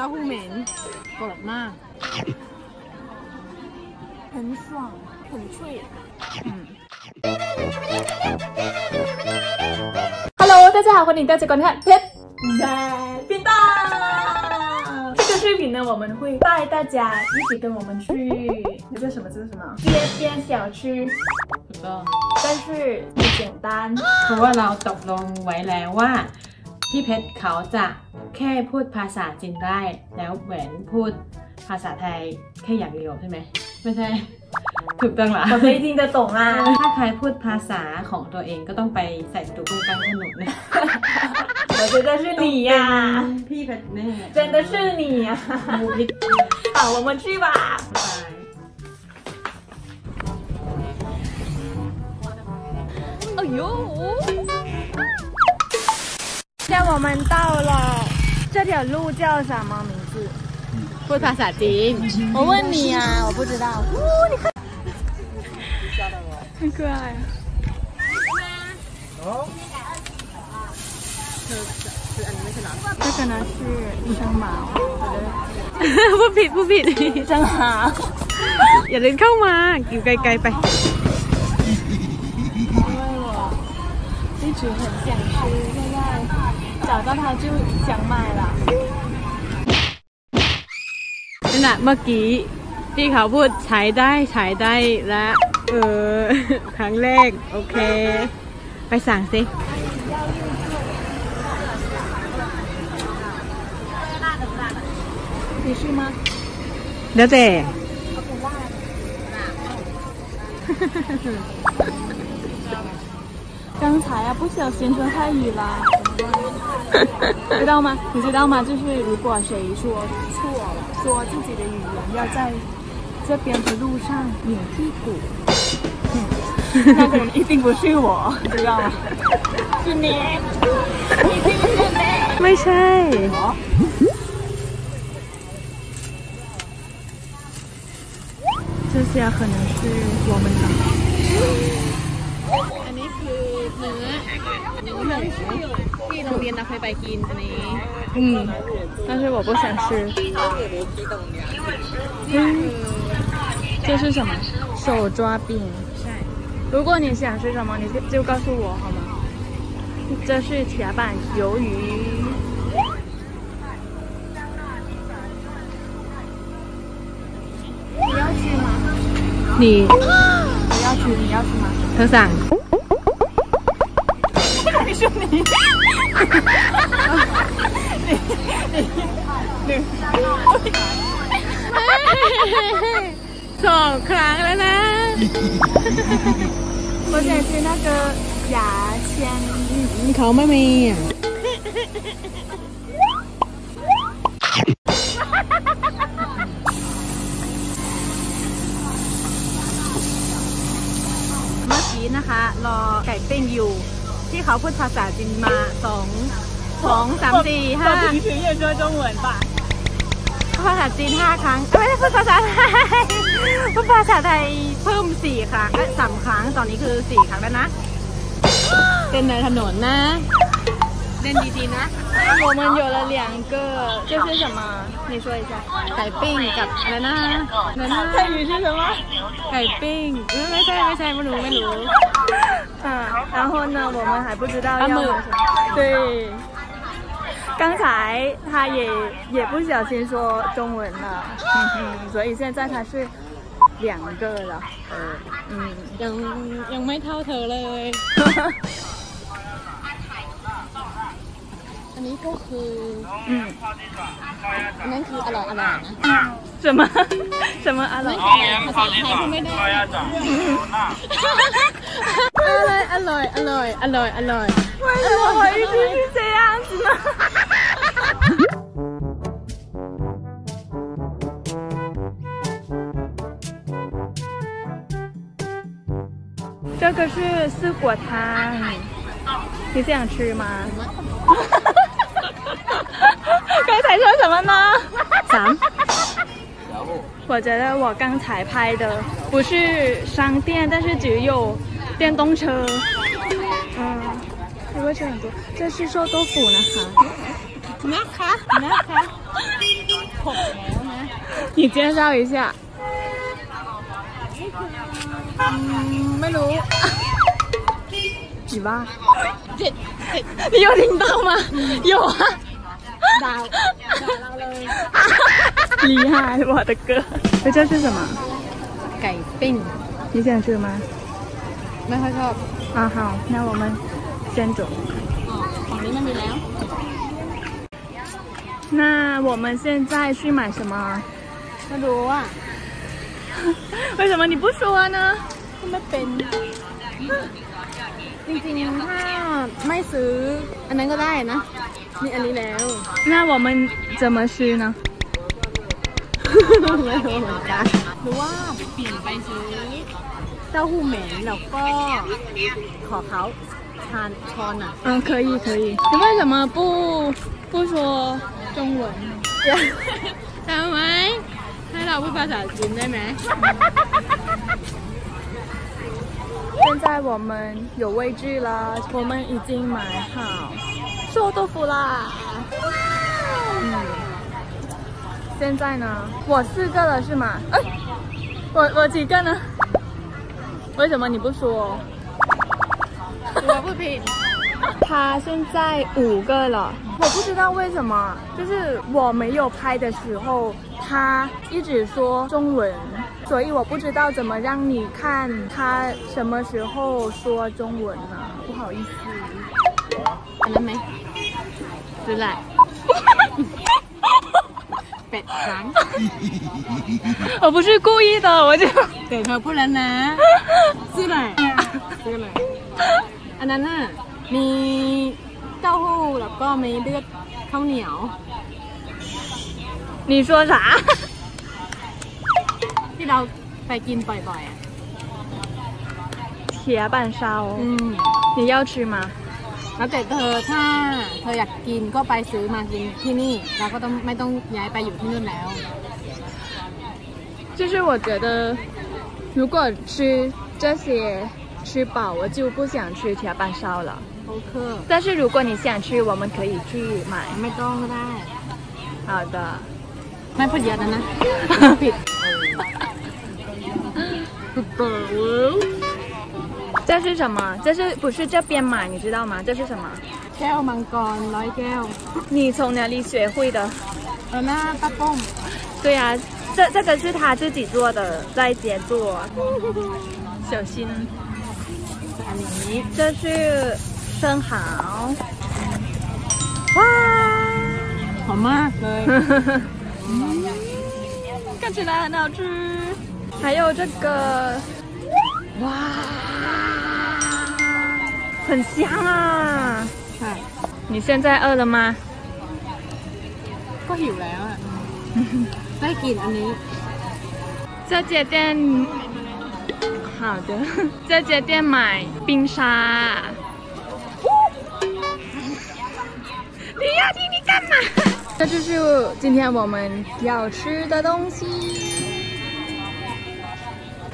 ต้าหู้เหม็นกรอบมาก 很爽很脆 Hello，大家好，欢迎大家观看 Pet 在频道。这个视频呢，我们会带大家一起跟我们去，这叫什么？这是什么？街边小吃， ถูกต้อง 但是不简单。 เพราะว่าเราตกลงไว้แล้วว่า พี่เพชรเขาจะแค่พูดภาษาจีนได้ แล้วแหวนพูดภาษาไทยแค่อย่างเดียวใช่ไหม ไม่ใช่ ถูกต้องเหรอ 我不一定的懂啊。 ถ้าใครพูดภาษาของตัวเองก็ต้องไปใส่ตูกงกลางถนนนะ 我觉得是你呀、 พี่เพชรแน่ 真的是你呀、 มูพิษ 好，我们去吧。 ตาย 哎呦！ 现在我们到了这条路叫什么名字？ พูดภาษาจีน 我问你啊，我不知道。哦，你看，很可爱啊。这可能是生毛， พูดผิดพูดผิด 生蚝。 อย่าเดินเข้ามาอยู่ไกลๆไป 因为我一直很想吃，现在 找到它就想买了。 นั่นแหะเมื่อกี้ที่เขาพูดใช้ได้ใช้ได้และเออ ครั้งแรก โอเค ไปสั่งสิ 你去吗？ แล้วแต่ 刚才啊，不小心说泰语了， 知道吗？你知道吗？就是如果谁说错了，说自己的语言要在这边的路上扭屁股，那个人一定不是我，知道吗？是你，一定是你。 ไม่ใช่ 这些可能是我们的。 อันนี้คือเนื้อเนื้อหมู ที่โรงเรียนเราเคยไปกินอันนี้ 嗯，但是我不想吃。嗯，这是什么？手抓饼。 ใช่ 如果你想吃什么，你就就告诉我好吗？这是铁板鱿鱼。你要吃吗？ นี่ 我要吃，你要吃吗？ เธอสั่ง 还是你？ 你你 สองครั้งแล้วนะ 我想吃那个牙签。 เขาไม่มีอ่ะ เมื่อกี้นะคะ รอไก่ปิ้งอยู่ ที่เขาพูดภาษาจีนมาสอง สองสามสี่ห้า 我平时也说中文吧。 ภาษาจีนห้าครั้งเอ้ยไม่ได้พูดภาษาไทยพูดภาษาไทยเพิ่มสี่ครั้งเอ้ยสามครั้ง ตอนนี้คือสี่ครั้งแล้วนะ เป็นในถนนนะ เล่นดีๆนะ 我们有了两个，这是什么？你说一下。 ไก่ปิ้งกับอะไรนะอะไรนะ 泰语是什么？ ไก่ปิ้งเออไม่ใช่ไม่ใช่ไม่รู้ไม่รู้ 嗯，然后呢，我们还不知道要阿姆买什么。对， 刚才他也也不小心说中文了，嗯嗯，所以现在他是两个了。嗯， ยังยังไม่เท่าเธอเลย อันนี้ก็คือ 嗯， อันนั้นคืออร่อยอร่อยนะ 什么什么阿龙？ ภาษาไทยพูดไม่ได้ อร่อยอร่อยอร่อยอร่อยอร่อย 为什么我一直是这样子呢？ 个是四果汤，你想吃吗？刚才说什么呢？ สาม 我觉得我刚才拍的不是商店，但是只有电动车。嗯，会不会吃很多？这是臭豆腐呢哈。 นะคะนะคะ หกแล้วนะ 你介绍一下。 อืมไม่รู้ 几吧？ เจ็ดเจ็ด 你有听到吗？有啊。 ดาวดาวเราเลย 厉害，我的歌。这这是什么？ ไก่ปิ้ง 你想吃吗？ ไม่ค่อยชอบ 啊，好，那我们先走。 อ๋อของนี้ไม่มีแล้ว 那我们现在去买什么？ ไม่รู้ว่า 为什么你不说呢？ ไม่เป็น จริงๆ ถ้าไม่ซื้อ อันนั้นก็ได้นะ มีอันนี้แล้ว 那我们怎么吃呢？ ไม่รู้เหมือนกันหรือว่าเปลี่ยนไปซื้อเต้าหู้เหม็นแล้วก็ขอเขาทานช้อนอ่ะ 嗯，可以可以。你为什么不不说中文？ ทำไม ให้เราพูดภาษาจีนได้ไหม 现在我们有位置了，我们已经买好臭豆腐啦。嗯，现在呢，我四个了是吗？哎，我我几个呢？为什么你不说？ ตัวพูดผิด 他现在五个了，我不知道为什么，就是我没有拍的时候，他一直说中文，所以我不知道怎么让你看他什么时候说中文呢？不好意思。 อันนั้นไหมซื้ออะไรเป็ดครั้ง 我不是故意的，我就 เดี๋ยวเธอพูดแล้วนะ ซื้ออะไรซื้ออะไรอันนั้นน่ะ มีเต้าหู้แล้วก็มีเลือดข้าวเหนียว 你说啥？ ที่เราไปกินบ่อยๆอ่ะ 铁板烧， อืม 你要吃吗？ แล้วแต่เธอถ้าเธออยากกินก็ไปซื้อมากินที่นี่ เราก็ต้องไม่ต้องย้ายไปอยู่ที่นู่นแล้ว 就是我觉得，如果吃这些吃饱，我就不想吃铁板烧了。 โอเค 但是如果你想吃，我们可以去买。 ไม่ต้องก็ได้ 好的。 ไม่พูดเยอะนะนะ ผิดผิดเปล่าเว้ย 这是什么？这是不是这边买？你知道吗？这是什么？ แก้วมังกรร้อยแก้ว 你从哪里学会的？ เออหน้าป้าป้อม 对呀、这这个是他自己做的，在家做。小心， อันนี้ 这是 生蚝。哇！ หอมมากเลย 看起来很好吃。还有这个，哇，很香啊！ ใช่ 你现在饿了吗？ ก็หิวแล้วอ่ะ ได้กินอันนี้ 这家店，好的，这家店买冰沙。 你要听你干嘛？这就是今天我们要吃的东西。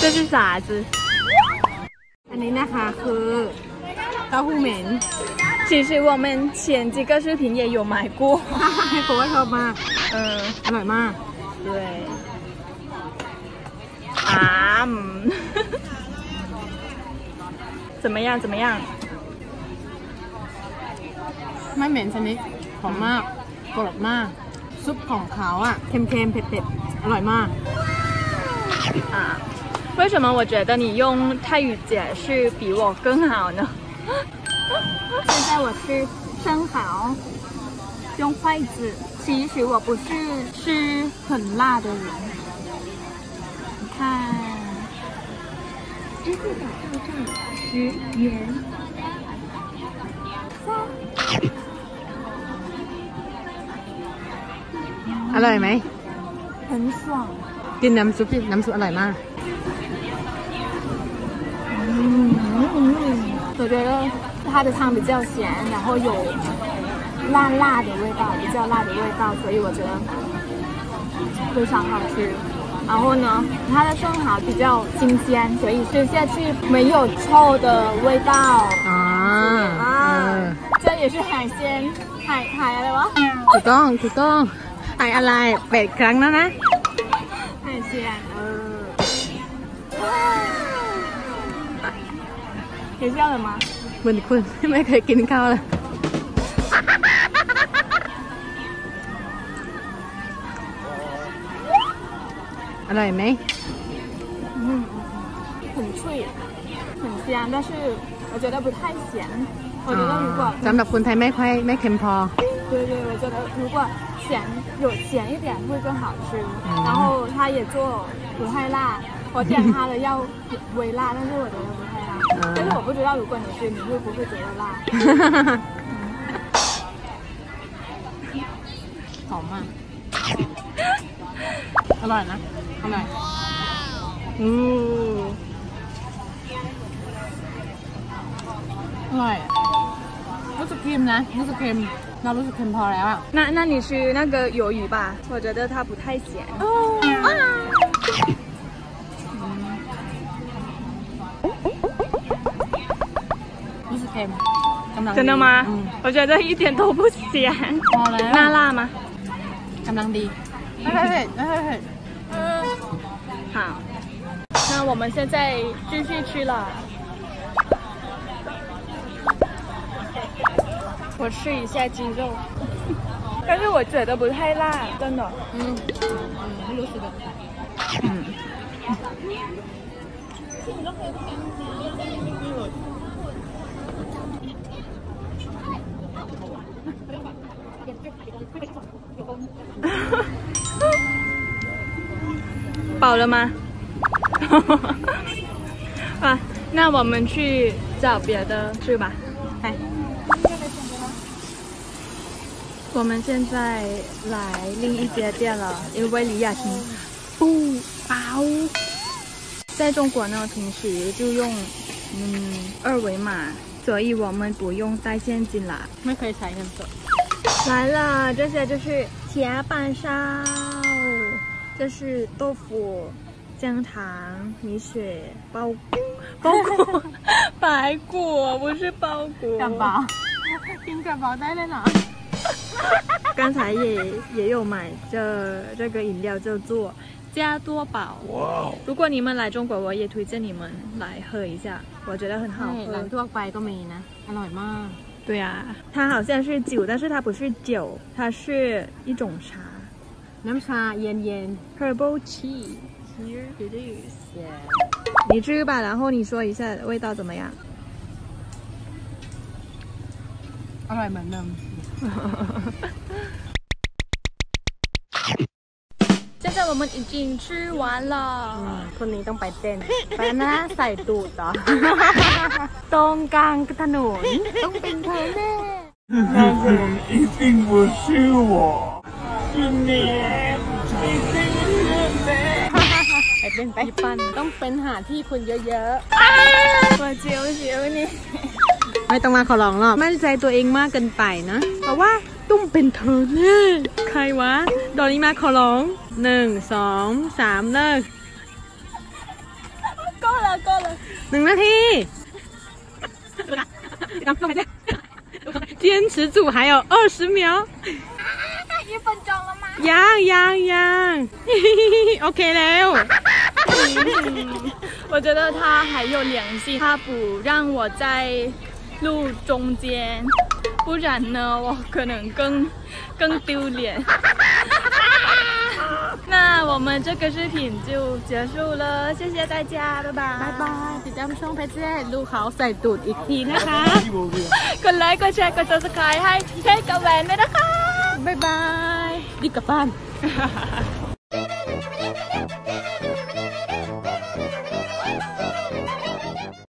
这是啥子？ อันนี้นะคะคือเต้าหู้เหม็น 其实我们前几个视频也有买过。 ให้โค้ชชอบมาก 嗯， อร่อยมาก 对。啊，嗯怎么样？怎么样？ ไม่เหม็นชนิดหอมมากกรอบมาก ซุปของเขาอ่ะเค็มๆเผ็ดๆ อร่อยมาก 啊，为什么我觉得你用泰语解释比我更好呢？现在我吃生蚝，用筷子。其实我不是吃很辣的人，你看，支付宝到账十元。 อร่อยไหม 很爽。 กินน้ำซุปดิน้ำซุปอร่อยมาก 我觉得它的汤比较咸，然后有辣辣的味道，比较辣的味道，所以我觉得非常好吃。然后呢，它的生蚝比较新鲜，所以吃下去没有臭的味道。 อ๋อเออ 这也是海鲜，海海อะไรวะ ถู กต้องถูกต้อง ถ่ายอะไรแปดครั้งแล้วนะ 太鲜เออ 可以笑了吗？ เหมือนคุณ ไม่เคยกินข้าวเลย อร่อยไหม 嗯，很脆，很香，但是我觉得不太咸。我觉得如果 สำหรับคนไทยไม่ค่อยไม่เค็มพอ 对对，我觉得如果 咸有咸一点会更好吃。然后它也做不太辣，我点它的要微辣，但是我觉得不太辣。嗯但是我不知道如果你吃你会不会觉得辣。 หอมมาก อร่อยนะ อร่อย 嗯， อร่อย รู้สึกเค็มนะ รู้สึกเค็ม เรารู้สึกเค็มพอแล้วอ่ะ 那那你吃那个鱿鱼吧，我觉得它不太咸。 รู้สึกเค็มกำลัง 真的吗 อืม？我觉得一点都不咸。 พอแล้ว 那辣吗？ กำลังดี ไม่เผ็ดไม่เผ็ด 好，那我们现在继续吃了。 我吃一下鸡肉，但是我觉得不太辣，真的。嗯，嗯，六十的。饱了吗？啊，那我们去找别的去吧。我们现在来另一家店了，因为李雅婷不包。在中国呢，平时就用嗯二维码，所以我们不用带现金啦。 ไม่เคยใช้เงินสด 来了，这些就是铁板烧，这是豆腐、姜糖、米血、包包裹、白果，不是包裹。 กระเป๋ากินกระเป๋าได้เลยเหรอ 刚才也也有买这这个饮料叫做加多宝。哇！如果你们来中国，我也推荐你们来喝一下，我觉得很好 ใช่ร้าน 喝。 ทั่วไปก็มีนะ อร่อยมาก 对啊，它好像是酒，但是它不是酒，它是一种茶 น้ำชาเย็นเย็น ，herbal tea。Here it is。 ๆ yeah. 你吃吧，然后你说一下味道怎么样？ อร่อยเหมือนเดิม 现在我们已经吃完了。 คนนี้ต้องไปเต้น ไปนะใส่ตูดเหรอ ตรงกลางถนนต้องเป็นเธอแน่ 那个人一定不是我，是你，一定是你。 ไปเป็นไปปั้นต้องเป็นหาที่คุณเยอะ 我求求你。 ๆ ไม่ต้องมาขอร้องหรอกมั่นใจตัวเองมากเกินไปนะเพราะว่าต้องเป็นเธอแน่ใครวะ ดอลลี่มาขอร้องหนึ่งสองสามเลิก 够了，够了。 หนึ่งนาที坚持住还有二十秒一分钟了吗？ยังยังยัง โอเคแล้ว 我觉得他还有良心，他不让我在 路中间，不然呢，我可能更更丢脸。那我们这个视频就结束了，谢谢大家，拜拜， บายบายติดตามช่องเพชรแจ้ลูกเขาใส่ตูดอีกทีนะคะ กดไลค์กดแชร์กด subscribe ให้เช่กับแหวนด้วยนะคะ บายบายรีบกลับบ้าน